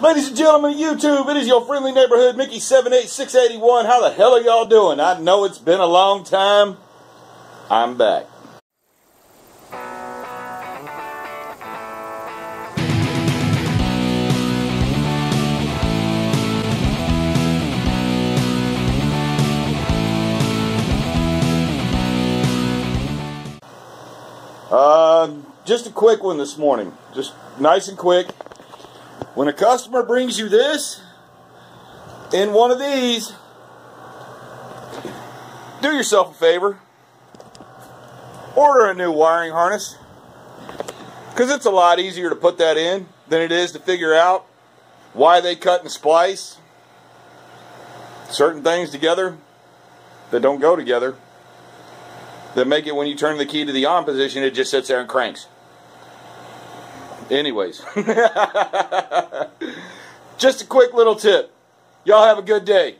Ladies and gentlemen of YouTube, it is your friendly neighborhood Mickee78681. How the hell are y'all doing? I know it's been a long time. I'm back. Uh, just a quick one this morning. Just nice and quick. When a customer brings you this in one of these, do yourself a favor. Order a new wiring harness. Because it's a lot easier to put that in than it is to figure out why they cut and splice certain things together that don't go together that make it when you turn the key to the on position, it just sits there and cranks. Anyways, just a quick little tip. Y'all have a good day.